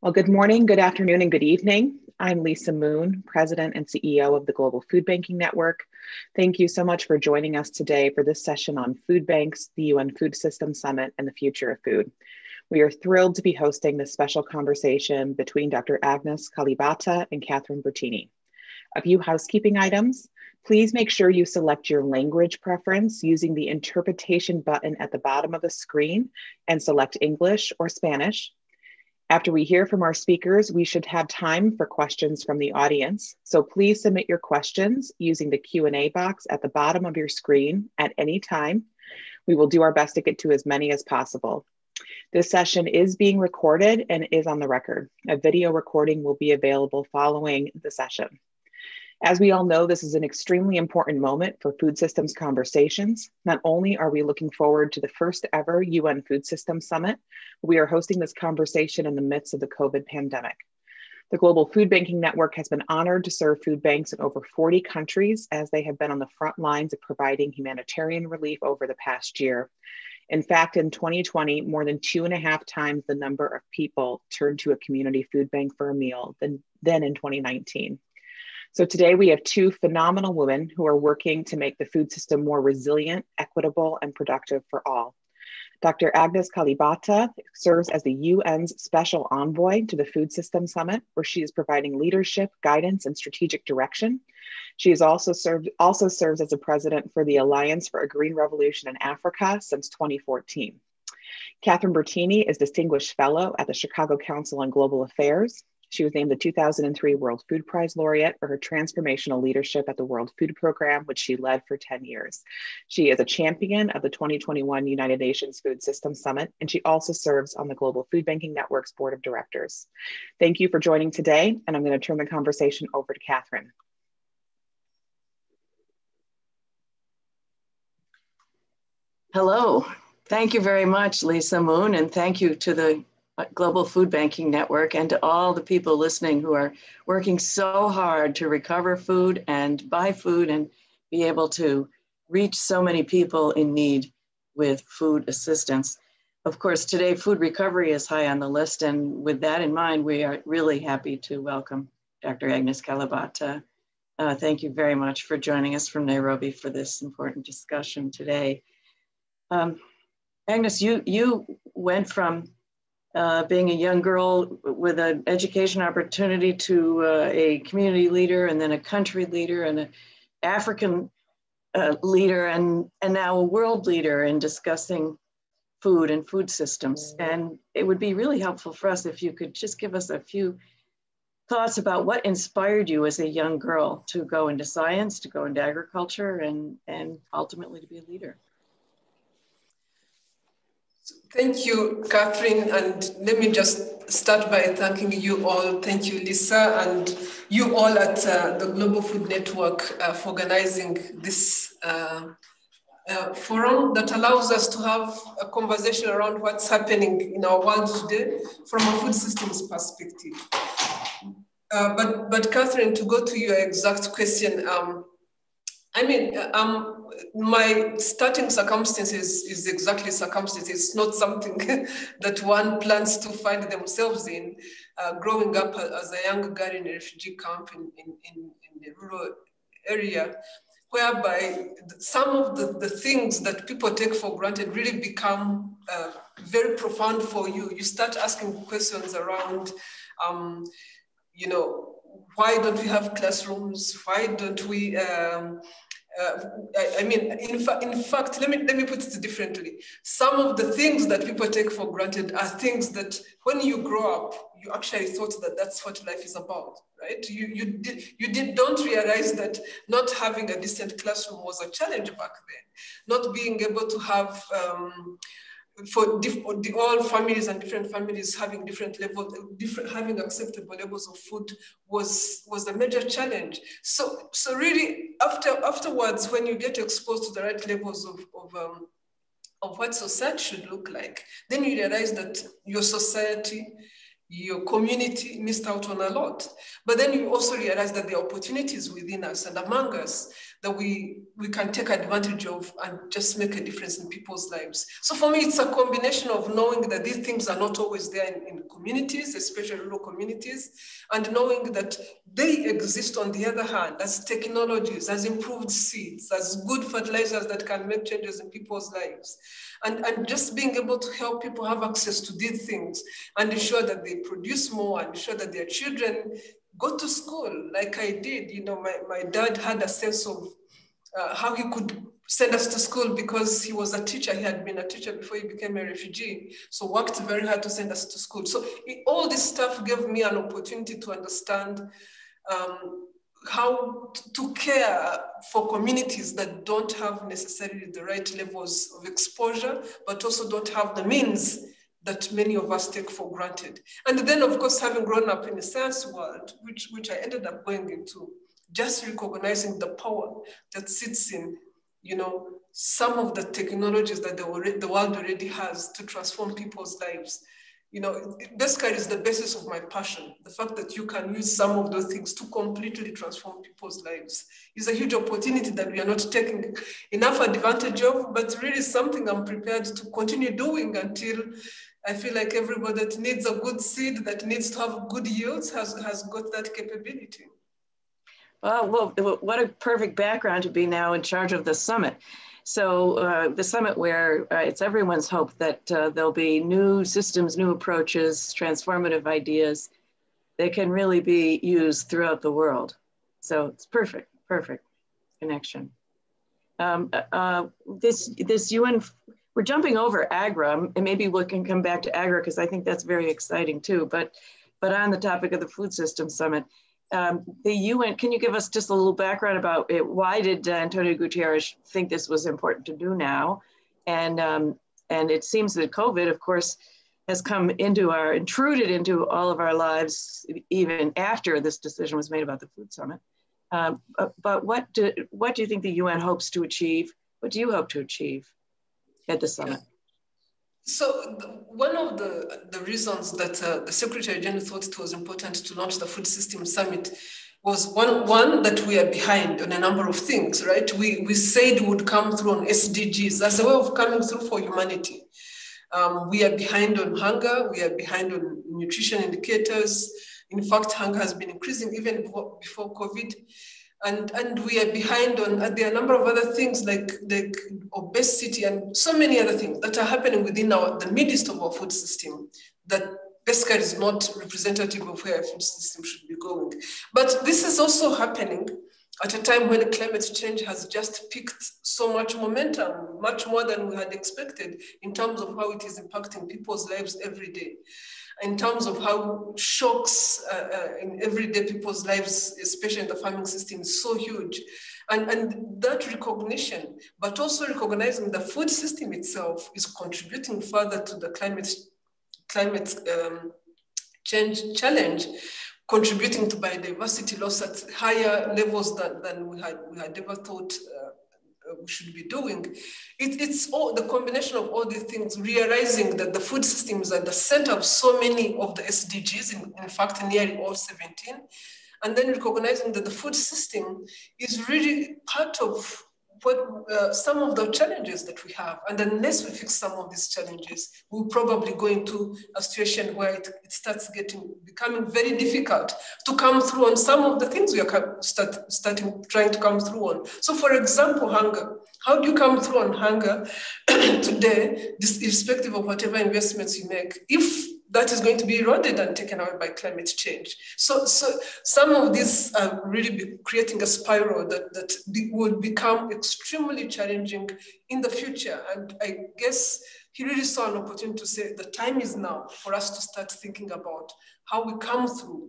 Well, good morning, good afternoon, and good evening. I'm Lisa Moon, President and CEO of the Global Food Banking Network. Thank you so much for joining us today for this session on food banks, the UN Food System Summit, and the future of food. We are thrilled to be hosting this special conversation between Dr. Agnes Kalibata and Catherine Bertini. A few housekeeping items. Please make sure you select your language preference using the interpretation button at the bottom of the screen and select English or Spanish. After we hear from our speakers, we should have time for questions from the audience. So please submit your questions using the Q&A box at the bottom of your screen at any time. We will do our best to get to as many as possible. This session is being recorded and is on the record. A video recording will be available following the session. As we all know, this is an extremely important moment for food systems conversations. Not only are we looking forward to the first ever UN Food Systems Summit, we are hosting this conversation in the midst of the COVID pandemic. The Global Food Banking Network has been honored to serve food banks in over 40 countries as they have been on the front lines of providing humanitarian relief over the past year. In fact, in 2020, more than two and a half times the number of people turned to a community food bank for a meal than, than in 2019. So today we have two phenomenal women who are working to make the food system more resilient, equitable, and productive for all. Dr. Agnes Kalibata serves as the UN's special envoy to the Food System Summit, where she is providing leadership, guidance, and strategic direction. She has also served also serves as a president for the Alliance for a Green Revolution in Africa since 2014. Catherine Bertini is Distinguished Fellow at the Chicago Council on Global Affairs. She was named the 2003 World Food Prize laureate for her transformational leadership at the World Food Program, which she led for 10 years. She is a champion of the 2021 United Nations Food System Summit, and she also serves on the Global Food Banking Network's board of directors. Thank you for joining today, and I'm going to turn the conversation over to Catherine. Hello. Thank you very much, Lisa Moon, and thank you to the Global Food Banking Network and to all the people listening who are working so hard to recover food and buy food and be able to reach so many people in need with food assistance. Of course, today food recovery is high on the list and with that in mind, we are really happy to welcome Dr. Agnes Kalibata. Uh, thank you very much for joining us from Nairobi for this important discussion today. Um, Agnes, you, you went from uh, being a young girl with an education opportunity to uh, a community leader and then a country leader and an African uh, leader and, and now a world leader in discussing food and food systems. And it would be really helpful for us if you could just give us a few thoughts about what inspired you as a young girl to go into science, to go into agriculture, and, and ultimately to be a leader. Thank you, Catherine. And let me just start by thanking you all. Thank you, Lisa, and you all at uh, the Global Food Network uh, for organizing this uh, uh forum that allows us to have a conversation around what's happening in our world today from a food systems perspective. Uh, but, but Catherine, to go to your exact question, um, I mean, um, my starting circumstances is exactly circumstances. It's not something that one plans to find themselves in. Uh, growing up as a young girl in a refugee camp in, in, in, in rural area, whereby some of the, the things that people take for granted really become uh, very profound for you. You start asking questions around, um, you know, why don't we have classrooms? Why don't we um, uh, I, I, mean, in, fa- in fact, let me, let me put it differently. Some of the things that people take for granted are things that when you grow up, you actually thought that that's what life is about, right? You, you, did, you did, don't realize that not having a decent classroom was a challenge back then. Not being able to have um, for the, all families and different families having different levels, different having acceptable levels of food was was a major challenge. So so really after afterwards, when you get exposed to the right levels of of um, of what society should look like, then you realize that your society, your community missed out on a lot. But then you also realize that the opportunities within us and among us that we, we can take advantage of and just make a difference in people's lives. So for me, it's a combination of knowing that these things are not always there in, in communities, especially rural communities, and knowing that they exist on the other hand as technologies, as improved seeds, as good fertilizers that can make changes in people's lives. And, and just being able to help people have access to these things and ensure that they produce more and ensure that their children go to school like I did. You know, my, my dad had a sense of uh, how he could send us to school because he was a teacher. He had been a teacher before he became a refugee. So worked very hard to send us to school. So it, all this stuff gave me an opportunity to understand um, how to care for communities that don't have necessarily the right levels of exposure, but also don't have the means that many of us take for granted. And then, of course, having grown up in the science world, which, which I ended up going into, just recognizing the power that sits in, you know, some of the technologies that the, the world already has to transform people's lives. You know, this basically is the basis of my passion. The fact that you can use some of those things to completely transform people's lives is a huge opportunity that we are not taking enough advantage of, but really something I'm prepared to continue doing until I feel like everybody that needs a good seed, that needs to have good yields, has, has got that capability. Well, well, what a perfect background to be now in charge of the summit. So uh, the summit where uh, it's everyone's hope that uh, there'll be new systems, new approaches, transformative ideas that can really be used throughout the world. So it's perfect, perfect connection. Um, uh, uh, this, this UN we're jumping over AGRA and maybe we can come back to AGRA because i think that's very exciting too but but on the topic of the food system summit um, the un can you give us just a little background about it? Why did uh, Antonio Guterres think this was important to do now? And um, and it seems that covid of course has come into our intruded into all of our lives even after this decision was made about the food summit. Um, but, but what do what do you think the un hopes to achieve? What do you hope to achieve at the summit? So one of the, the reasons that uh, the Secretary General thought it was important to launch the Food System Summit was one, one that we are behind on a number of things, right? We, we said would come through on SDGs as a way of coming through for humanity. Um, we are behind on hunger, we are behind on nutrition indicators. In fact, hunger has been increasing even before COVID and and we are behind on uh, there are a number of other things like like obesity and so many other things that are happening within our the midst of our food system that basically is not representative of where our food system should be going. But this is also happening at a time when climate change has just picked so much momentum much more than we had expected in terms of how it is impacting people's lives every day in terms of how shocks uh, uh, in everyday people's lives, especially in the farming system, is so huge. And, and that recognition, but also recognizing the food system itself is contributing further to the climate, climate um, change challenge, contributing to biodiversity loss at higher levels than, than we, had, we had ever thought uh, Uh, we should be doing. It, it's all the combination of all these things, realizing that the food system is at the center of so many of the SDGs, in, in fact, nearly all 17, and then recognizing that the food system is really part of what uh, some of the challenges that we have. And unless we fix some of these challenges, we'll probably go into a situation where it, it starts getting becoming very difficult to come through on some of the things we are start, starting trying to come through on. So for example, hunger. How do you come through on hunger today, irrespective of whatever investments you make? If that is going to be eroded and taken away by climate change. So, so some of these are really creating a spiral that, that will become extremely challenging in the future. And I guess he really saw an opportunity to say the time is now for us to start thinking about how we come through,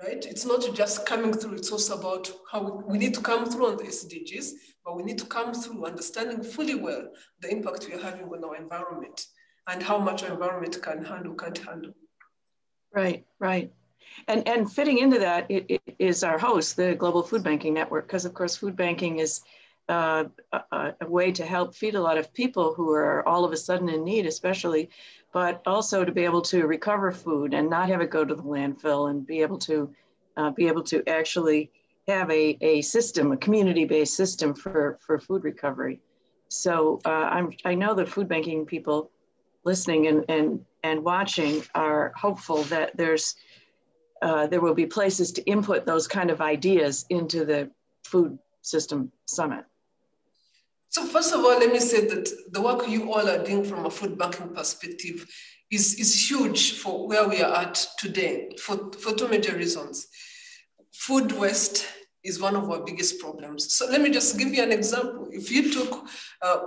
right? It's not just coming through, it's also about how we, we need to come through on the SDGs, but we need to come through understanding fully well the impact we are having on our environment and how much environment can handle, can't handle. Right, right. And, and fitting into that it, it is our host, the Global Food Banking Network, because of course food banking is uh, a, a, way to help feed a lot of people who are all of a sudden in need, especially, but also to be able to recover food and not have it go to the landfill and be able to uh, be able to actually have a, a system, a community-based system for, for food recovery. So uh, I'm, I know that food banking people listening and, and, and watching are hopeful that there's uh, there will be places to input those kind of ideas into the food system summit. So first of all, let me say that the work you all are doing from a food banking perspective is, is huge for where we are at today for, for two major reasons. Food waste is one of our biggest problems. So let me just give you an example. If you took uh,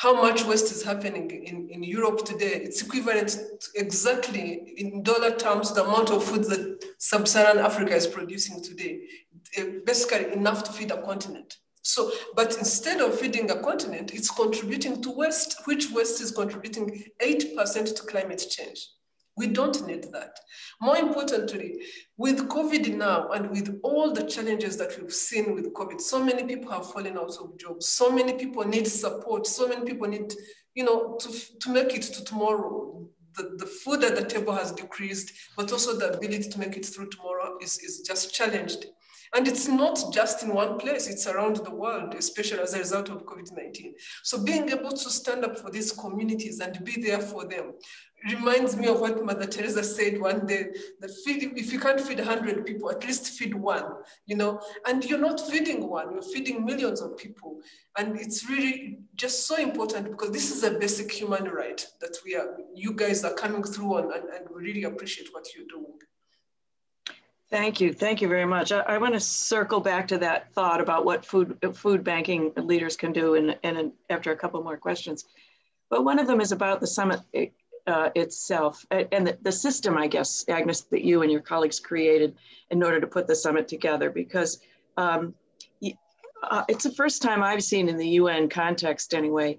how much waste is happening in, in Europe today, it's equivalent exactly in dollar terms the amount of food that sub-Saharan Africa is producing today, eh, basically enough to feed a continent. So, but instead of feeding a continent, it's contributing to waste, which waste is contributing 8% to climate change. We don't need that. More importantly, with COVID now and with all the challenges that we've seen with COVID, so many people have fallen out of jobs. So many people need support. So many people need, you know, to, to make it to tomorrow. The, the food at the table has decreased, but also the ability to make it through tomorrow is, is just challenged. And it's not just in one place, it's around the world, especially as a result of COVID-19. So being able to stand up for these communities and be there for them reminds me of what Mother Teresa said one day, that feed, if you can't feed 100 people, at least feed one, you know, and you're not feeding one, you're feeding millions of people. And it's really just so important because this is a basic human right that we are, you guys are coming through on and, and we really appreciate what you're doing. Thank you. Thank you very much. I, I, want to circle back to that thought about what food food banking leaders can do and, and after a couple more questions. But one of them is about the summit uh, itself and the, the, system, I guess, Agnes, that you and your colleagues created in order to put the summit together because um, uh, it's the first time I've seen in the UN context anyway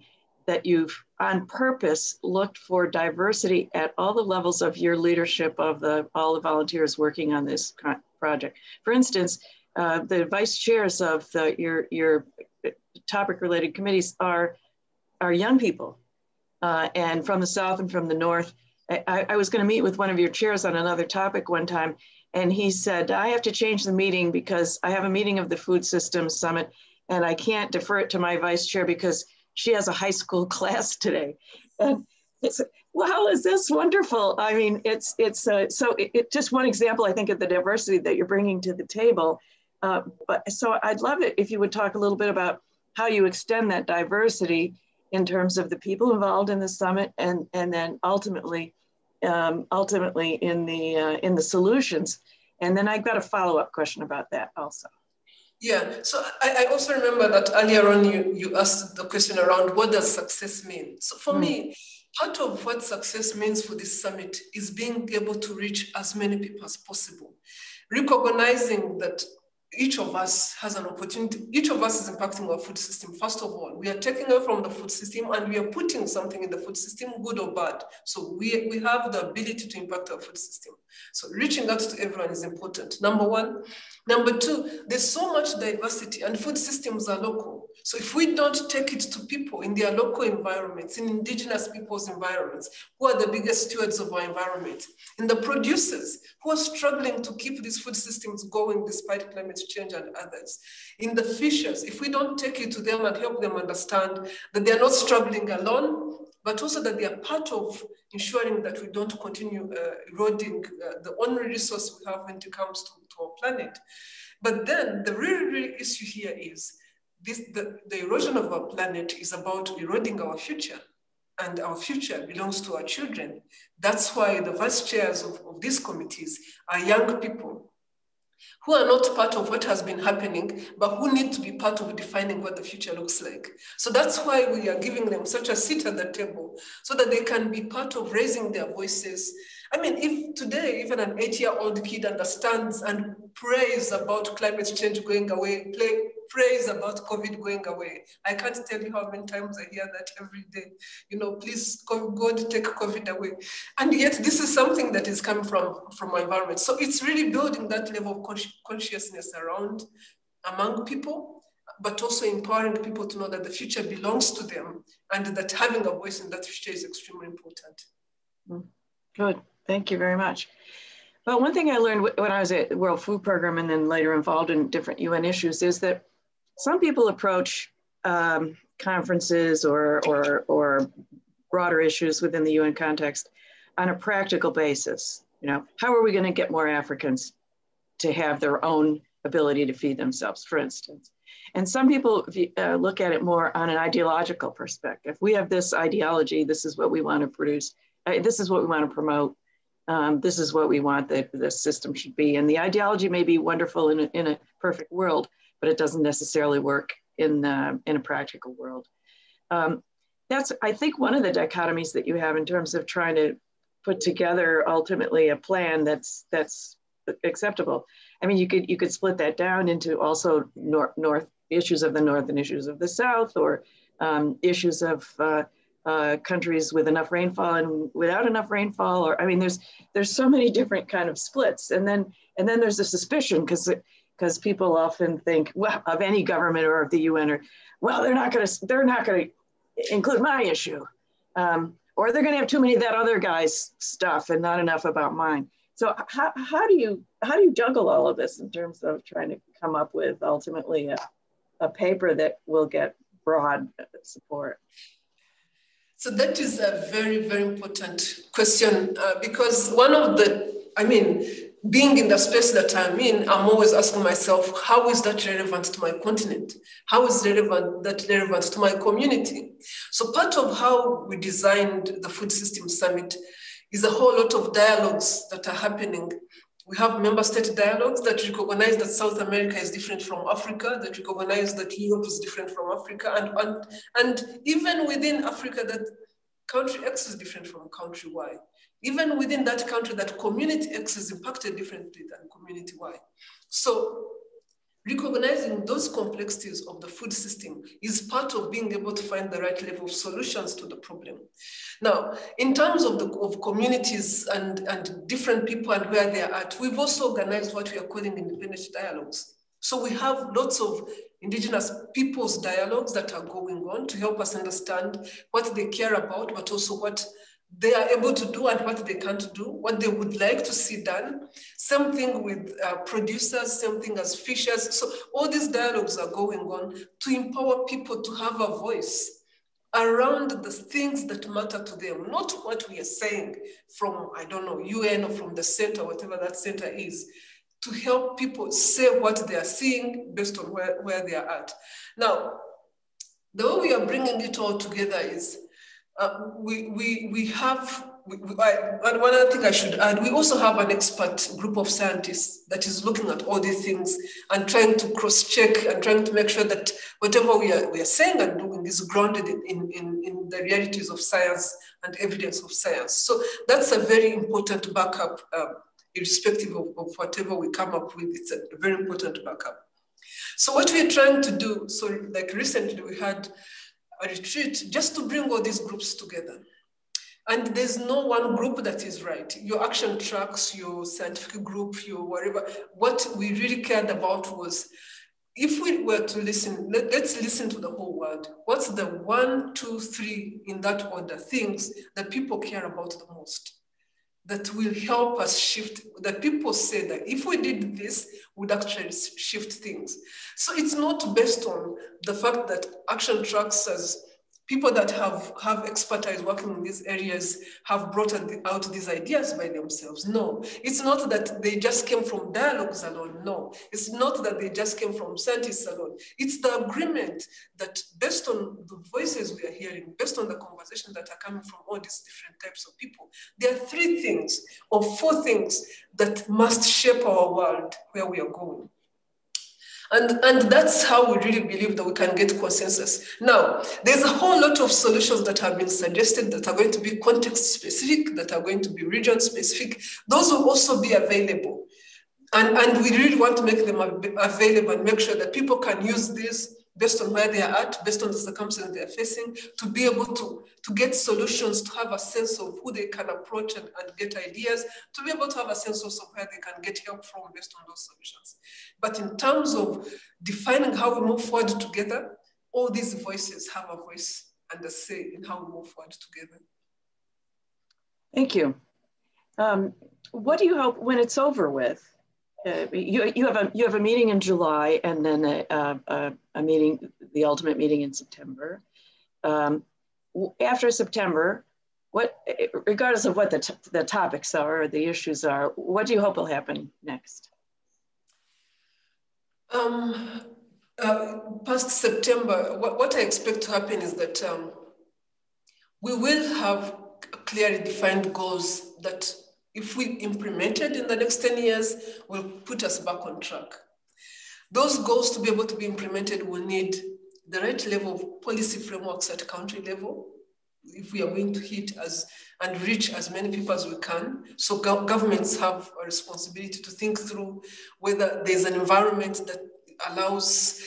that you've on purpose looked for diversity at all the levels of your leadership of the all the volunteers working on this project. For instance, uh, the vice chairs of the, your your topic related committees are are young people, uh, and from the south and from the north. I, I was going to meet with one of your chairs on another topic one time, and he said I have to change the meeting because I have a meeting of the Food Systems Summit, and I can't defer it to my vice chair because she has a high school class today. And it's, wow, is this wonderful? I mean, it's, it's uh, so it, it, just one example, I think, of the diversity that you're bringing to the table. Uh, but so I'd love it if you would talk a little bit about how you extend that diversity in terms of the people involved in the summit and, and then ultimately, um, ultimately in the, uh, in the solutions. And then I've got a follow-up question about that also. Yeah, so I, I, also remember that earlier on you, you asked the question around what does success mean? So for mm. me, part of what success means for this summit is being able to reach as many people as possible, recognizing that each of us has an opportunity, each of us is impacting our food system. First of all, we are taking away from the food system and we are putting something in the food system, good or bad. So we, we have the ability to impact our food system. So reaching out to everyone is important, number one. Number two, there's so much diversity and food systems are local. So if we don't take it to people in their local environments, in indigenous people's environments, who are the biggest stewards of our environment, in the producers who are struggling to keep these food systems going despite climate change and others, in the fishers, if we don't take it to them and help them understand that they're not struggling alone, but also that they are part of ensuring that we don't continue uh, eroding uh, the only resource we have when it comes to, to our planet. But then the real, real issue here is this, the, the erosion of our planet is about eroding our future and our future belongs to our children. That's why the vice chairs of, of these committees are young people who are not part of what has been happening, but who need to be part of defining what the future looks like. So that's why we are giving them such a seat at the table so that they can be part of raising their voices. I mean, if today even an eight-year-old kid understands and prays about climate change going away, play, praise about COVID going away. I can't tell you how many times I hear that every day. You know, please, God, take COVID away. And yet this is something that is coming from, from my environment. So it's really building that level of consciousness around among people, but also empowering people to know that the future belongs to them and that having a voice in that future is extremely important. Good, thank you very much. Well, one thing I learned when I was at World Food Program and then later involved in different UN issues is that some people approach um, conferences or, or, or broader issues within the UN context on a practical basis. You know, how are we going to get more Africans to have their own ability to feed themselves, for instance? And some people uh, look at it more on an ideological perspective. We have this ideology, this is what we want to produce, uh, this is what we want to promote, um, this is what we want that the system should be. And the ideology may be wonderful in a, in a perfect world, but it doesn't necessarily work in, uh, in a practical world. Um, that's, I think, one of the dichotomies that you have in terms of trying to put together ultimately a plan that's that's acceptable. I mean, you could you could split that down into also north north issues of the north and issues of the south, or um, issues of uh, uh, countries with enough rainfall and without enough rainfall. Or I mean, there's there's so many different kind of splits, and then and then there's a suspicion because because people often think well of any government or of the UN or well they're not going to they're not going to include my issue. Um, or they're going to have too many of that other guy's stuff and not enough about mine. So how, how do you how do you juggle all of this in terms of trying to come up with ultimately a, a paper that will get broad support? So that is a very, very important question uh, because one of the, I mean, being in the space that I'm in, I'm always asking myself, how is that relevant to my continent? How is relevant that relevant to my community? So part of how we designed the Food System Summit is a whole lot of dialogues that are happening. We have member state dialogues that recognize that South America is different from Africa, that recognize that Europe is different from Africa, and, and, and even within Africa, that country X is different from country Y even within that country, that community X is impacted differently than community Y. So recognizing those complexities of the food system is part of being able to find the right level of solutions to the problem. Now, in terms of the of communities and, and different people and where they are at, we've also organized what we are calling independent dialogues. So we have lots of indigenous people's dialogues that are going on to help us understand what they care about, but also what they are able to do and what they can't do, what they would like to see done. Same thing with uh, producers, same thing as fishers. So all these dialogues are going on to empower people to have a voice around the things that matter to them, not what we are saying from, I don't know, UN or from the center, whatever that center is, to help people say what they are seeing based on where, where they are at. Now, the way we are bringing it all together is uh, we, we, we have, we, I, one other thing I should add, we also have an expert group of scientists that is looking at all these things and trying to cross-check and trying to make sure that whatever we are, we are saying and doing is grounded in, in, in the realities of science and evidence of science. So that's a very important backup, um, irrespective of, of whatever we come up with, it's a very important backup. So what we're trying to do, so like recently we had a retreat just to bring all these groups together. And there's no one group that is right. Your action tracks, your scientific group, your whatever. What we really cared about was if we were to listen, let, us listen to the whole world. What's the one, two, three in that order things that people care about the most? That will help us shift, that people say that if we did this, would actually shift things. So it's not based on the fact that Action Tracks as people that have, have expertise working in these areas have brought out these ideas by themselves. No, it's not that they just came from dialogues alone. No, it's not that they just came from scientists alone. It's the agreement that based on the voices we are hearing, based on the conversations that are coming from all these different types of people, there are three things or four things that must shape our world where we are going. And, and that's how we really believe that we can get consensus. Now, there's a whole lot of solutions that have been suggested that are going to be context specific, that are going to be region specific. Those will also be available. And, and we really want to make them available and make sure that people can use these based on where they are at, based on the circumstances they are facing, to be able to, to get solutions, to have a sense of who they can approach and, and get ideas, to be able to have a sense of where they can get help from based on those solutions. But in terms of defining how we move forward together, all these voices have a voice and a say in how we move forward together. Thank you. Um, what do you hope when it's over with? Uh, you, you have a you have a meeting in July and then a, a, a meeting, the ultimate meeting in September. Um, after September, what, regardless of what the, the topics are or the issues are, what do you hope will happen next? Um, uh, past September, what, what, I expect to happen is that um, we will have clearly defined goals that if we implemented in the next 10 years, will put us back on track. Those goals to be able to be implemented will need the right level of policy frameworks at country level, if we are going to hit as and reach as many people as we can. So go governments have a responsibility to think through whether there's an environment that allows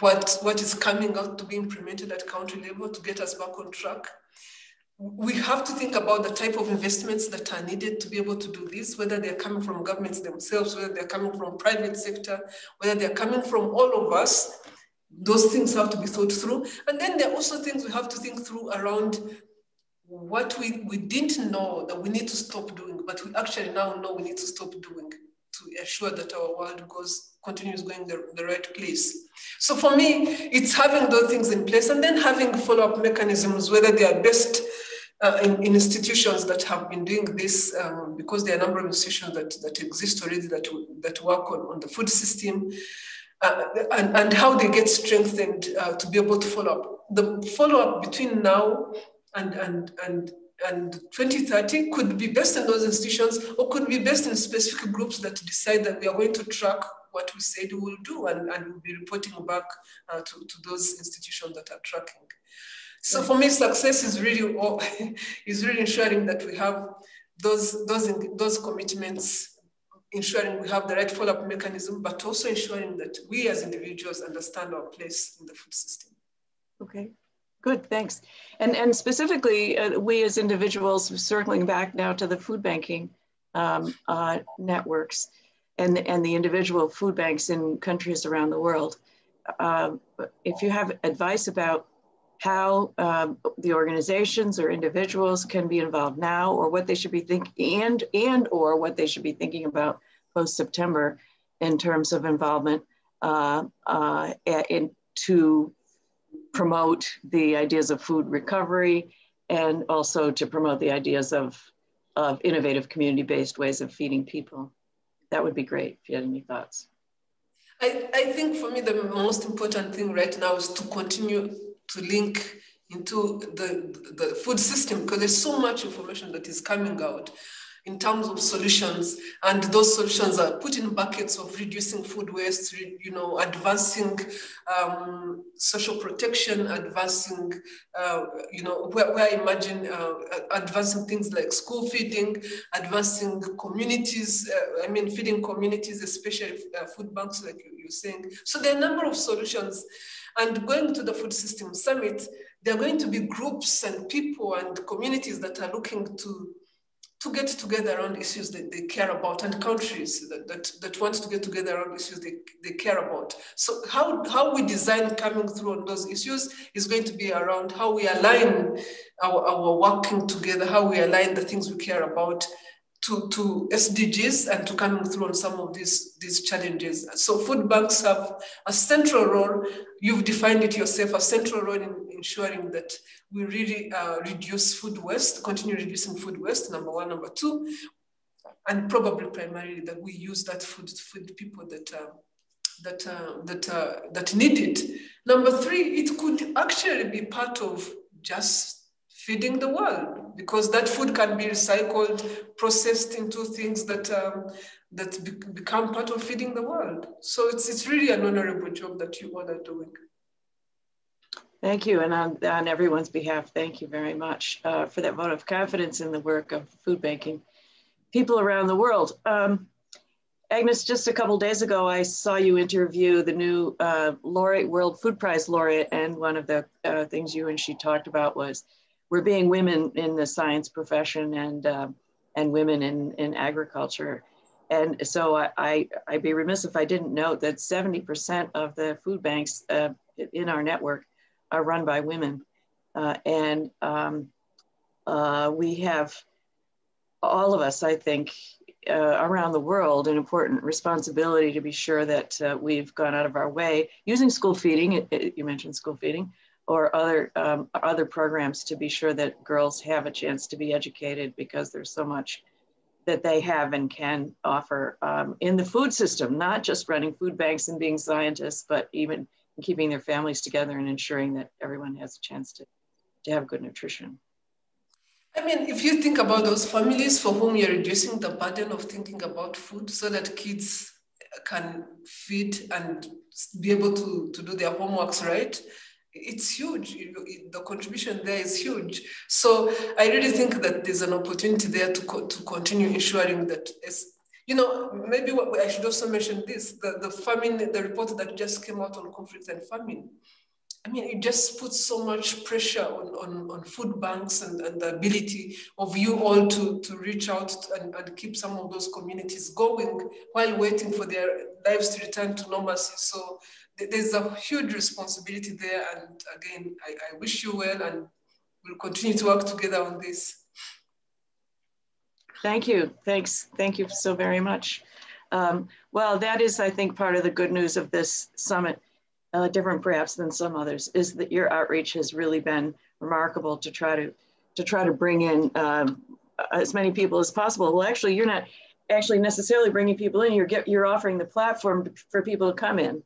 what, what is coming out to be implemented at country level to get us back on track. We have to think about the type of investments that are needed to be able to do this, whether they're coming from governments themselves, whether they're coming from private sector, whether they're coming from all of us. Those things have to be thought through. And then there are also things we have to think through around what we, we didn't know that we need to stop doing, but we actually now know we need to stop doing to ensure that our world goes continues going the, the right place. So for me, it's having those things in place and then having follow-up mechanisms, whether they are best uh, in, in, institutions that have been doing this, um, because there are a number of institutions that, that exist already that, that work on, on the food system, uh, and, and how they get strengthened uh, to be able to follow up. The follow-up between now and, and, and and 2030 could be based in those institutions or could be based in specific groups that decide that we are going to track what we said we will do and, and we'll be reporting back uh, to, to those institutions that are tracking. So for me, success is really is really ensuring that we have those, those, those commitments, ensuring we have the right follow-up mechanism, but also ensuring that we as individuals understand our place in the food system. Okay. Good, thanks. And, and specifically, uh, we as individuals, circling back now to the food banking um, uh, networks and, and the individual food banks in countries around the world, uh, if you have advice about how um, the organizations or individuals can be involved now or what they should be thinking and, and or what they should be thinking about post-September in terms of involvement uh, uh, in, to promote the ideas of food recovery and also to promote the ideas of, of innovative community-based ways of feeding people. That would be great if you had any thoughts. I, I think for me, the most important thing right now is to continue to link into the, the food system because there's so much information that is coming out in terms of solutions. And those solutions are put in buckets of reducing food waste, you know, advancing um, social protection, advancing, uh, you know, where, where I imagine uh, advancing things like school feeding, advancing communities, uh, I mean, feeding communities, especially uh, food banks, like you're saying. So there are a number of solutions. And going to the Food System Summit, there are going to be groups and people and communities that are looking to to get together around issues that they care about and countries that, that, that want to get together around issues they, they care about. So how, how we design coming through on those issues is going to be around how we align our, our working together, how we align the things we care about to, to SDGs and to coming through on some of these, these challenges. So food banks have a central role, you've defined it yourself, a central role in ensuring that we really uh, reduce food waste, continue reducing food waste, number one. Number two, and probably primarily that we use that food to feed people that uh, that uh, that uh, that need it. Number three, it could actually be part of just feeding the world because that food can be recycled, processed into things that um, that be become part of feeding the world. So it's it's really an honorable job that you all are doing. Thank you, and on, on everyone's behalf, thank you very much uh, for that vote of confidence in the work of food banking people around the world. Um, Agnes, just a couple days ago, I saw you interview the new uh, laureate, World Food Prize laureate, and one of the uh, things you and she talked about was we're being women in the science profession and uh, and women in, in agriculture. And so I, I, would be remiss if I didn't note that 70% of the food banks uh, in our network are run by women. Uh, and um, uh, we have, all of us, I think, uh, around the world, an important responsibility to be sure that uh, we've gone out of our way using school feeding, it, it, you mentioned school feeding, or other um, other programs to be sure that girls have a chance to be educated because there's so much that they have and can offer um, in the food system, not just running food banks and being scientists, but even keeping their families together and ensuring that everyone has a chance to, to have good nutrition. I mean, if you think about those families for whom you're reducing the burden of thinking about food so that kids can feed and be able to, to do their homeworks right, it's huge. The contribution there is huge. So I really think that there's an opportunity there to, co- to continue ensuring that, you know, maybe what, I should also mention this, the, the famine, the report that just came out on conflict and famine. I mean, it just puts so much pressure on, on, on food banks and, and the ability of you all to, to reach out and, and keep some of those communities going while waiting for their lives to return to normalcy. So there's a huge responsibility there. And again, I, I wish you well and we'll continue to work together on this. Thank you. Thanks. Thank you so very much. Um, well, that is, I think, part of the good news of this summit, uh, different perhaps than some others, is that your outreach has really been remarkable to try to to try to bring in um, as many people as possible. Well, actually, you're not actually necessarily bringing people in. You're get, you're offering the platform for people to come in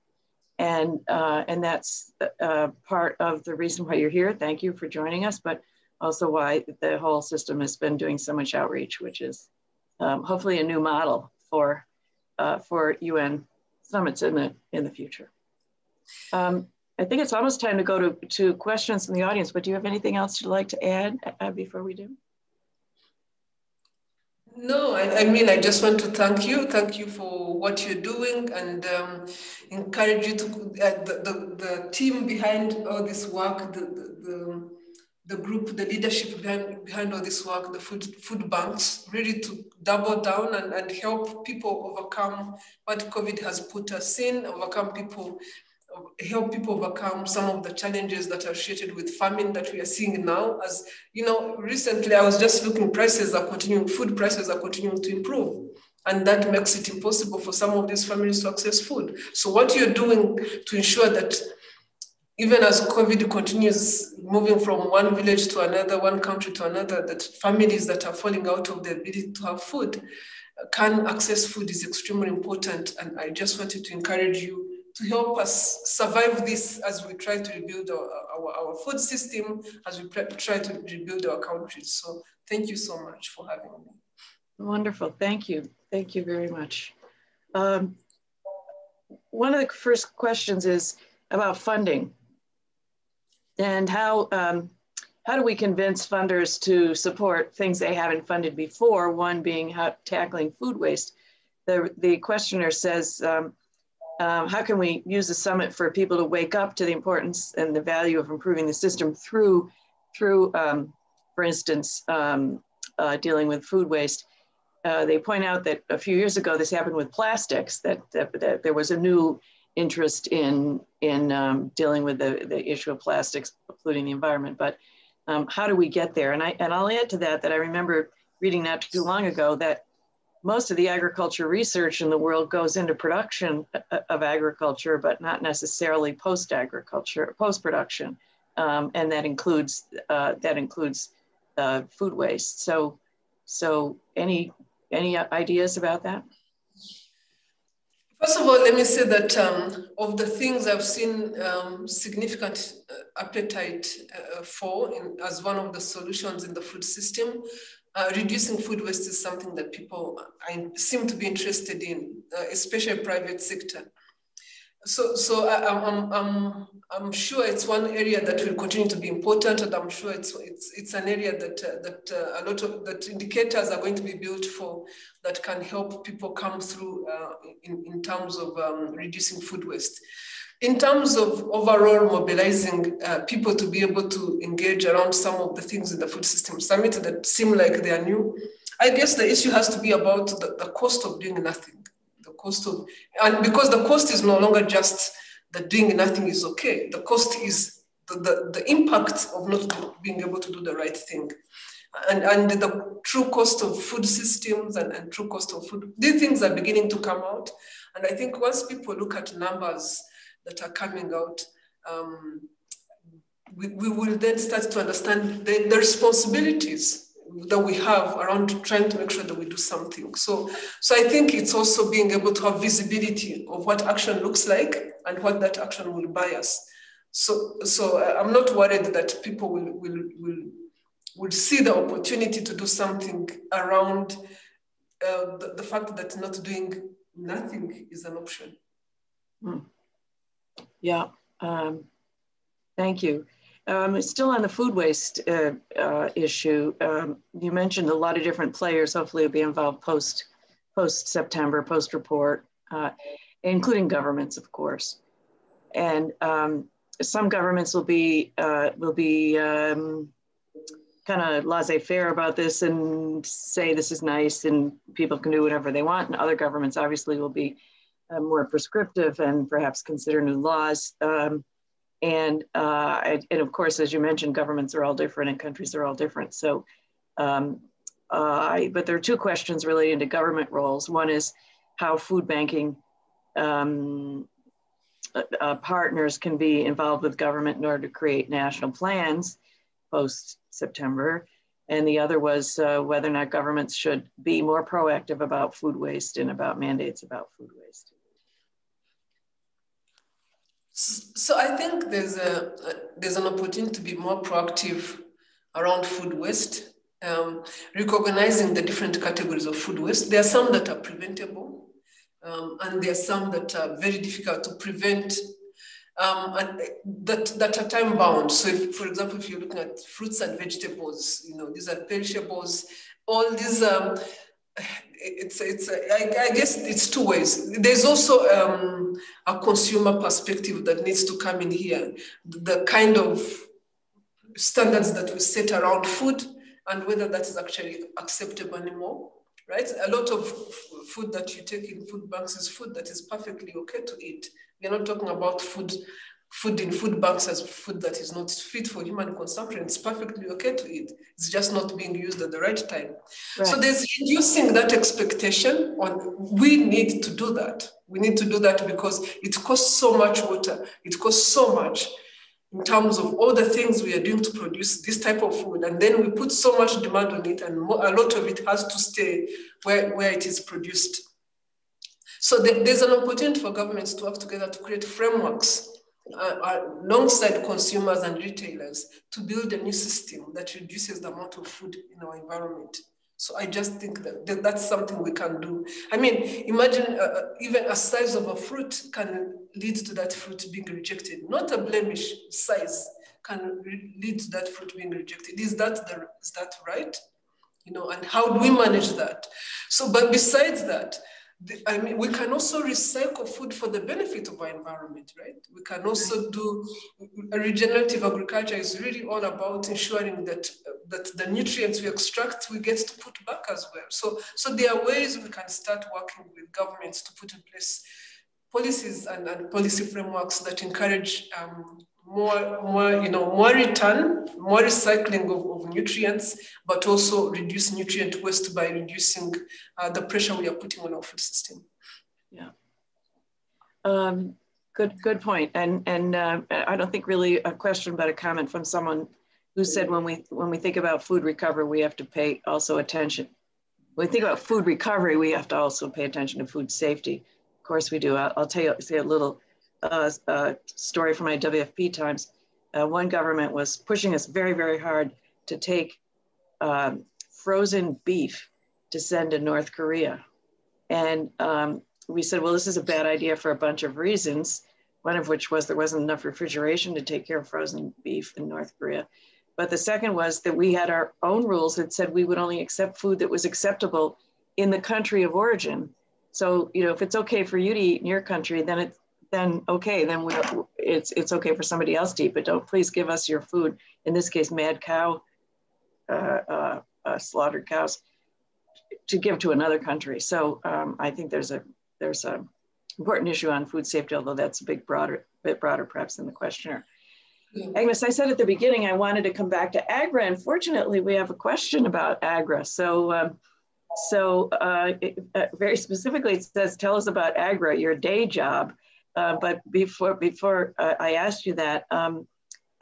and uh, and that's uh, part of the reason why you're here. Thank you for joining us, but also why the whole system has been doing so much outreach, which is um, hopefully a new model for uh, for UN summits in the in the future. Um, I think it's almost time to go to, to questions from the audience, but do you have anything else you'd like to add uh, before we do? No, I, I, mean, I just want to thank you. Thank you for what you're doing and um, encourage you to, uh, the, the, the, team behind all this work, the, the, the, the, group, the leadership behind, behind all this work, the food, food banks, really to double down and, and help people overcome what COVID has put us in, overcome people help people overcome some of the challenges that are associated with famine that we are seeing now. As you know, recently I was just looking, prices are continuing, food prices are continuing to improve. And that makes it impossible for some of these families to access food. So what you're doing to ensure that even as COVID continues moving from one village to another, one country to another, that families that are falling out of the ability to have food can access food is extremely important. And I just wanted to encourage you to help us survive this as we try to rebuild our, our, our food system, as we try to rebuild our countries. So thank you so much for having me. Wonderful, thank you. Thank you very much. Um, one of the first questions is about funding and how, um, how do we convince funders to support things they haven't funded before, one being how, tackling food waste. The, the questioner says, um, um, how can we use the summit for people to wake up to the importance and the value of improving the system through, through um, for instance, um, uh, dealing with food waste. Uh, they point out that a few years ago this happened with plastics, that, that, that there was a new interest in, in um, dealing with the, the issue of plastics polluting the environment. But um, how do we get there? And, I, and I'll add to that that I remember reading not too long ago that most of the agriculture research in the world goes into production uh, of agriculture, but not necessarily post-agriculture, post-production, um, and that includes uh, that includes uh, food waste. So, so any any ideas about that? First of all, let me say that um, of the things I've seen um, significant uh, appetite uh, for in, as one of the solutions in the food system uh, reducing food waste is something that people I, seem to be interested in, uh, especially private sector. So, so I, am I'm, I'm, I'm sure it's one area that will continue to be important, and I'm sure it's it's it's an area that uh, that uh, a lot of that indicators are going to be built for that can help people come through uh, in in terms of um, reducing food waste. In terms of overall mobilizing uh, people to be able to engage around some of the things in the food system summit that seem like they are new, I guess the issue has to be about the, the cost of doing nothing. Cost of, and because the cost is no longer just that doing nothing is okay, the cost is the, the, the impact of not being able to do the right thing. And, and the true cost of food systems and, and true cost of food, these things are beginning to come out. And I think once people look at numbers, that are coming out, um, we, we will then start to understand the, the responsibilities that we have around trying to make sure that we do something. So, so I think it's also being able to have visibility of what action looks like and what that action will buy us. So, so uh, I'm not worried that people will, will, will, will see the opportunity to do something around uh, the, the, fact that not doing nothing is an option. Hmm. Yeah, um, thank you. Um, still on the food waste uh, uh, issue, um, you mentioned a lot of different players. Hopefully, will be involved post post September, post report, uh, including governments, of course. And um, some governments will be uh, will be um, kind of laissez-faire about this and say this is nice and people can do whatever they want. And other governments obviously will be uh, more prescriptive and perhaps consider new laws. And, uh, and of course, as you mentioned, governments are all different and countries are all different. So, um, uh, but there are two questions relating to government roles. One is how food banking um, uh, uh, partners can be involved with government in order to create national plans post September. And the other was uh, whether or not governments should be more proactive about food waste and about mandates about food waste. So I think there's a there's an opportunity to be more proactive around food waste, um, recognizing the different categories of food waste. There are some that are preventable, um, and there are some that are very difficult to prevent, um, and that that are time bound. So, if, for example, if you're looking at fruits and vegetables, you know these are perishables. All these um, it's it's I, I, guess it's two ways. There's also um, a consumer perspective that needs to come in here. The kind of standards that we set around food and whether that is actually acceptable anymore. Right? A lot of food that you take in food banks is food that is perfectly okay to eat. We're not talking about food food in food banks as food that is not fit for human consumption. It's perfectly okay to eat. It's just not being used at the right time. Right. So there's reducing that expectation on we need to do that. We need to do that because it costs so much water. It costs so much in terms of all the things we are doing to produce this type of food. And then we put so much demand on it and a lot of it has to stay where, where it is produced. So there's an opportunity for governments to work together to create frameworks uh, alongside consumers and retailers to build a new system that reduces the amount of food in our environment. So I just think that, that that's something we can do. I mean, imagine uh, uh even a size of a fruit can lead to that fruit being rejected. Not a blemish size can lead to that fruit being rejected. Is that the, is that right? You know, and how do we manage that? So, but besides that, I mean, we can also recycle food for the benefit of our environment, right? We can also do regenerative agriculture is really all about ensuring that that the nutrients we extract we get to put back as well. So, so there are ways we can start working with governments to put in place policies and, and policy frameworks that encourage um, more, more, you know, more return, more recycling of, of nutrients, but also reduce nutrient waste by reducing uh, the pressure we are putting on our food system. Yeah. Um, good, good point. And and uh, I don't think really a question, but a comment from someone who said when we when we think about food recovery, we have to pay also attention. When we think about food recovery, we have to also pay attention to food safety. Of course, we do. I'll, I'll tell you, say a little uh, uh, story from my WFP times. Uh, one government was pushing us very, very hard to take um, frozen beef to send to North Korea. And um, we said, well, this is a bad idea for a bunch of reasons. One of which was there wasn't enough refrigeration to take care of frozen beef in North Korea. But the second was that we had our own rules that said we would only accept food that was acceptable in the country of origin. So, you know, if it's okay for you to eat in your country, then it, then okay, then we, it's, it's okay for somebody else to eat, but don't please give us your food. In this case, mad cow, uh, uh, uh, slaughtered cows to give to another country. So um, I think there's a, there's a important issue on food safety, although that's a big broader, bit broader perhaps than the questioner. Agnes, I said at the beginning I wanted to come back to AGRA. Unfortunately, we have a question about AGRA. So, um, so uh, it, uh, very specifically, it says, "Tell us about AGRA, your day job." Uh, but before before uh, I asked you that, um,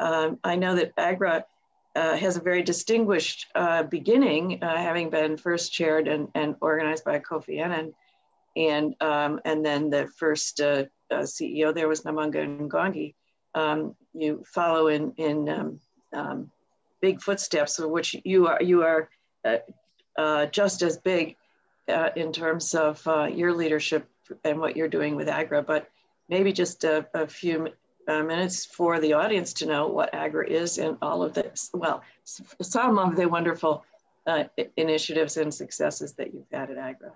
um, I know that AGRA uh, has a very distinguished uh, beginning, having been first chaired and, and organized by Kofi Annan. And, um, and then the first CEO there was Namanga Ngongi. Um, you follow in, in um, um, big footsteps, of which you are, you are just as big in terms of your leadership and what you're doing with AGRA. But maybe just a, a few uh, minutes for the audience to know what AGRA is and all of this. Well, some of the wonderful uh, initiatives and successes that you've had at AGRA.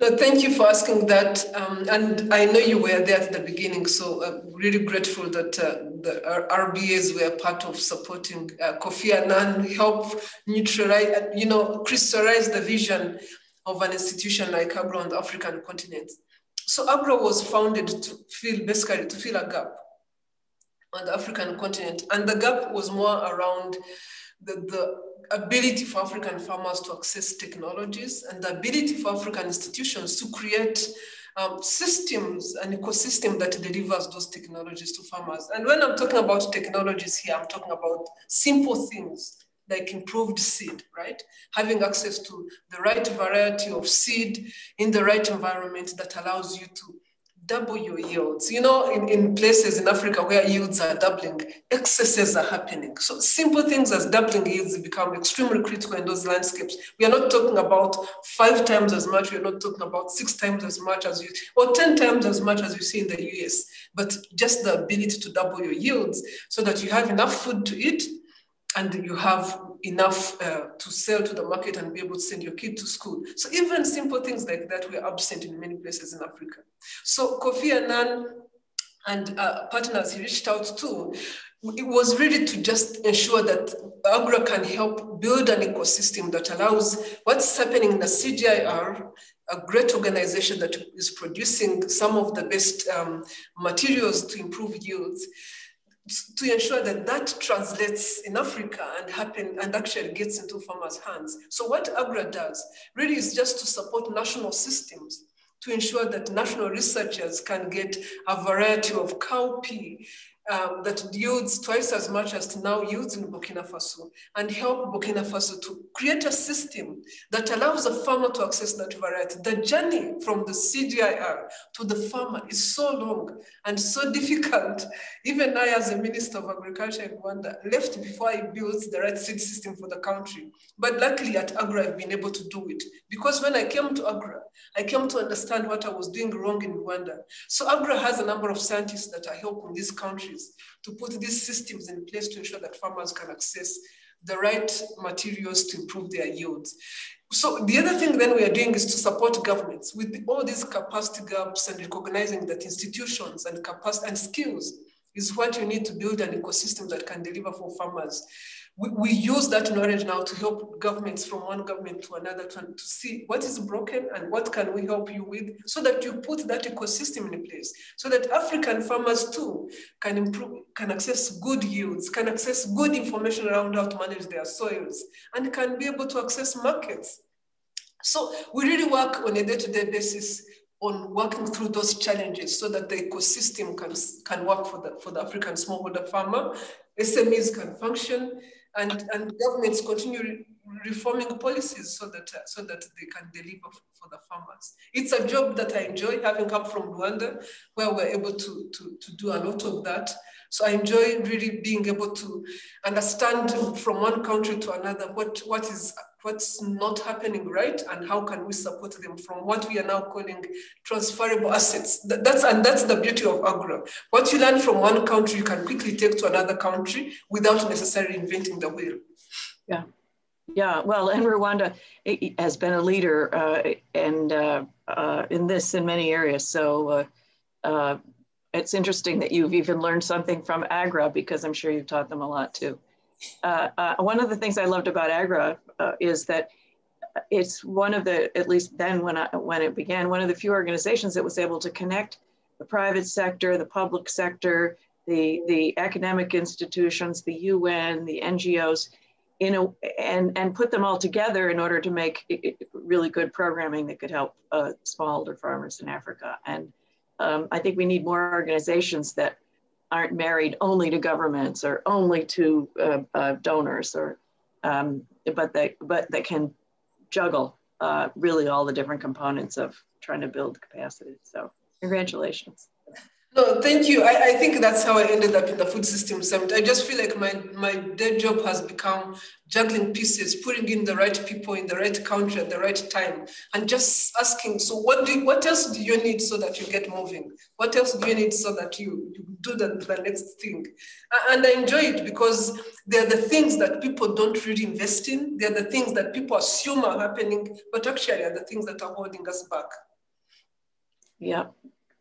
No, thank you for asking that. Um, and I know you were there at the beginning, so I'm really grateful that uh, the RBAs were part of supporting uh, Kofi Annan, help neutralize, you know, crystallize the vision of an institution like AGRA on the African continent. So AGRA was founded to fill, basically to fill a gap on the African continent. And the gap was more around the, the ability for African farmers to access technologies and the ability for African institutions to create um, systems, and ecosystem that delivers those technologies to farmers. And when I'm talking about technologies here, I'm talking about simple things like improved seed, right? Having access to the right variety of seed in the right environment that allows you to double your yields. You know, in, in places in Africa where yields are doubling, excesses are happening. So simple things as doubling yields become extremely critical in those landscapes. We are not talking about five times as much, we are not talking about six times as much as you, or 10 times as much as you see in the US, but just the ability to double your yields so that you have enough food to eat and you have enough uh, to sell to the market and be able to send your kid to school. So even simple things like that were absent in many places in Africa. So Kofi Annan and uh, partners he reached out to, it was really to just ensure that AGRA can help build an ecosystem that allows what's happening in the CGIAR, a great organization that is producing some of the best um, materials to improve yields, to ensure that that translates in Africa and happen and actually gets into farmers' hands. So what AGRA does really is just to support national systems to ensure that national researchers can get a variety of cowpea um, that yields twice as much as now yields in Burkina Faso and help Burkina Faso to create a system that allows a farmer to access that variety. The journey from the CGIAR to the farmer is so long and so difficult. Even I, as a Minister of Agriculture in Rwanda, left before I built the right seed system for the country. But luckily at AGRA, I've been able to do it because when I came to AGRA, I came to understand what I was doing wrong in Rwanda. So AGRA has a number of scientists that are helping this countries countries to put these systems in place to ensure that farmers can access the right materials to improve their yields. So the other thing then we are doing is to support governments with all these capacity gaps and recognizing that institutions and capacity and skills is what you need to build an ecosystem that can deliver for farmers we, we use that knowledge now to help governments from one government to another to, to see what is broken and what can we help you with so that you put that ecosystem in place so that African farmers too can improve, can access good yields, can access good information around how to manage their soils and can be able to access markets. So we really work on a day-to-day -day basis on working through those challenges so that the ecosystem can, can work for the, for the African smallholder farmer, SMEs can function, and, and governments continue reforming policies so that, uh, so that they can deliver for the farmers. It's a job that I enjoy, having come from Rwanda, where we're able to, to, to do a lot of that. So I enjoy really being able to understand from one country to another what, what is what's not happening right and how can we support them from what we are now calling transferable assets. That's, and that's the beauty of AGRA. What you learn from one country, you can quickly take to another country without necessarily inventing the wheel. Yeah. Yeah, well, and Rwanda has been a leader uh, and uh, uh, in this in many areas. So uh, uh, it's interesting that you've even learned something from AGRA because I'm sure you've taught them a lot too. Uh, one of the things I loved about AGRA is that it's one of the, at least then when, I, when it began, one of the few organizations that was able to connect the private sector, the public sector, the, the academic institutions, the UN, the NGOs, in a, and, and put them all together in order to make really good programming that could help uh, smallholder farmers in Africa. And um, I think we need more organizations that aren't married only to governments or only to uh, uh, donors, or um, but that, but they can juggle uh, really all the different components of trying to build capacity. So congratulations. No, thank you. I, I think that's how I ended up in the Food System Summit. I just feel like my, my day job has become juggling pieces, putting in the right people in the right country at the right time, and just asking, so what do what else do you need so that you get moving? What else do you need so that you, you do the, the next thing? And I enjoy it because they're the things that people don't really invest in. They're the things that people assume are happening, but actually are the things that are holding us back. Yeah,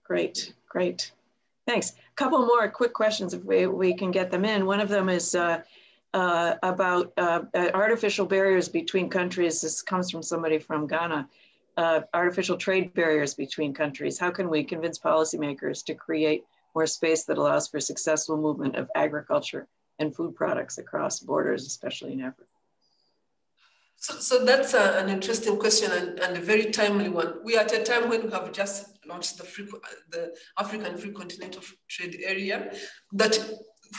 great, great. Thanks. A couple more quick questions if we, we can get them in. One of them is uh, uh, about uh, uh artificial barriers between countries. This comes from somebody from Ghana. Uh, artificial trade barriers between countries. How can we convince policymakers to create more space that allows for successful movement of agriculture and food products across borders, especially in Africa? So, so that's a, an interesting question and, and, a very timely one. We are at a time when we have just launched the, free, the African Free Continental Trade Area that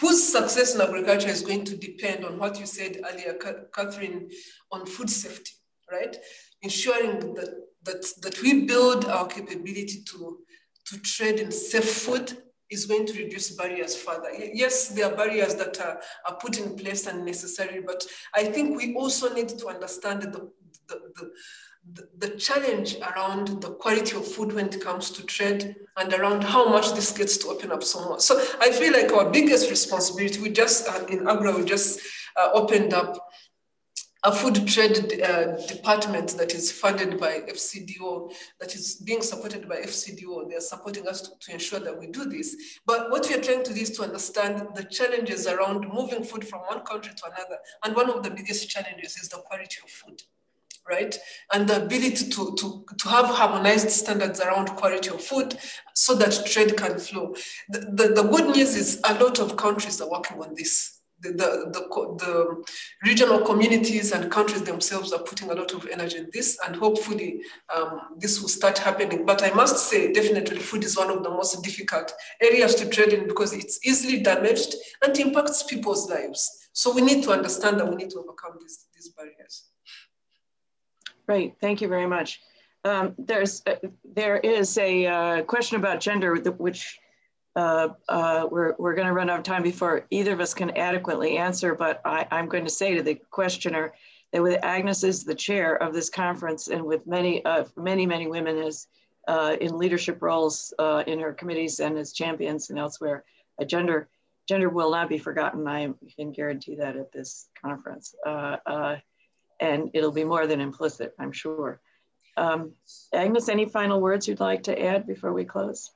whose success in agriculture is going to depend on what you said earlier, Catherine, on food safety, right? Ensuring that, that, that we build our capability to, to trade in safe food is going to reduce barriers further. Yes, there are barriers that are, are put in place and necessary, but I think we also need to understand the, the, the, the, challenge around the quality of food when it comes to trade and around how much this gets to open up so much. So I feel like our biggest responsibility, we just, uh, in AGRA, we just uh, opened up a food trade uh, department that is funded by FCDO, that is being supported by FCDO. They're supporting us to, to, ensure that we do this. But what we are trying to do is to understand the challenges around moving food from one country to another. And one of the biggest challenges is the quality of food right? And the ability to, to, to have harmonized standards around quality of food so that trade can flow. The, the, the good news is a lot of countries are working on this the, the, the, regional communities and countries themselves are putting a lot of energy in this, and hopefully um, this will start happening. But I must say, definitely, food is one of the most difficult areas to trade in because it's easily damaged and impacts people's lives. So we need to understand that we need to overcome these, these barriers. Right. Thank you very much. Um, there's uh, there is a uh, question about gender, which uh, uh, we're, we're going to run out of time before either of us can adequately answer, but I, I'm going to say to the questioner that with Agnes is the chair of this conference and with many, uh, many, many women as uh, in leadership roles in her committees and as champions and elsewhere, gender, gender will not be forgotten. I can guarantee that at this conference. And it'll be more than implicit, I'm sure. Um, Agnes, any final words you'd like to add before we close?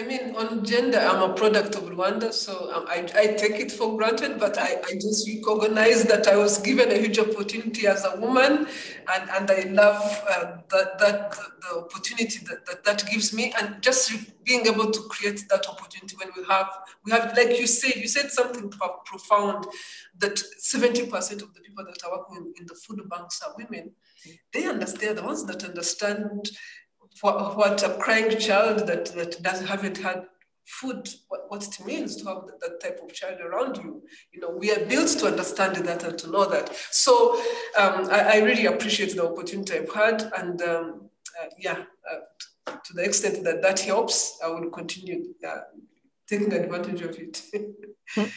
I mean, on gender, I'm a product of Rwanda, so um, I, I take it for granted, but I, I just recognize that I was given a huge opportunity as a woman, and, and I love uh, that, that the opportunity that, that that gives me, and just being able to create that opportunity when we have, we have, like you said, you said something profound, that 70% of the people that are working in, in the food banks are women. They understand, the ones that understand what, what a crying child that, that doesn't haven't had food, what, what it means to have that, that, type of child around you. You know, we are built to understand that and to know that. So um, I, I, really appreciate the opportunity I've had. And um, uh, yeah, uh, to the extent that that helps, I will continue uh, taking advantage of it.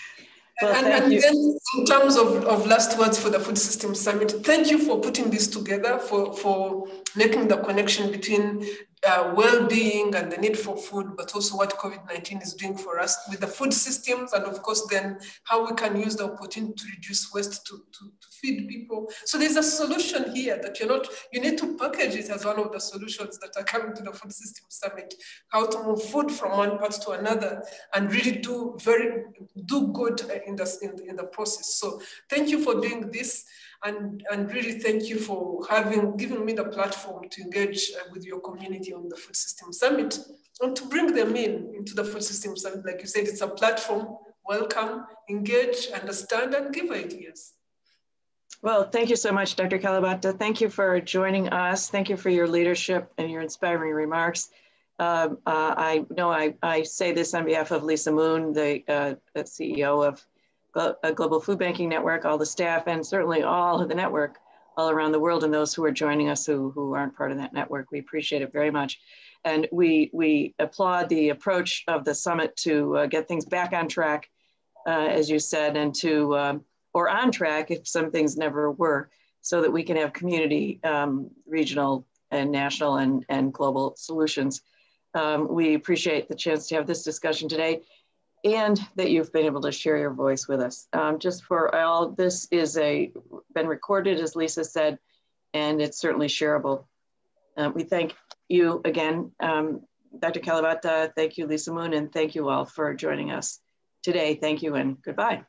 Well, and, and then in terms of, of last words for the Food System Summit, thank you for putting this together, for, for making the connection between uh, well-being and the need for food, but also what COVID-19 is doing for us with the food systems, and of course then how we can use the opportunity to reduce waste to, to, to feed people. So there's a solution here that you're not, you need to package it as one of the solutions that are coming to the Food System Summit, how to move food from one part to another and really do very, do good in the, in, in the process. So thank you for doing this and, and really thank you for having given me the platform to engage uh, with your community on the Food System Summit and to bring them in into the Food System Summit. Like you said, it's a platform, welcome, engage, understand, and give ideas. Well, thank you so much, Dr. Kalibata. Thank you for joining us. Thank you for your leadership and your inspiring remarks. Um, uh, I know I, I say this on behalf of Lisa Moon, the, uh, CEO of A global Food Banking Network, all the staff, and certainly all of the network all around the world and those who are joining us who, who aren't part of that network. We appreciate it very much. And we, we applaud the approach of the summit to uh, get things back on track, uh, as you said, and to, um, or on track if some things never were, so that we can have community, um, regional and national and, and global solutions. Um, we appreciate the chance to have this discussion today and that you've been able to share your voice with us. Um, just for all, this is a been recorded, as Lisa said, and it's certainly shareable. Uh, we thank you again, um, Dr. Kalibata, thank you, Lisa Moon, and thank you all for joining us today. Thank you and goodbye.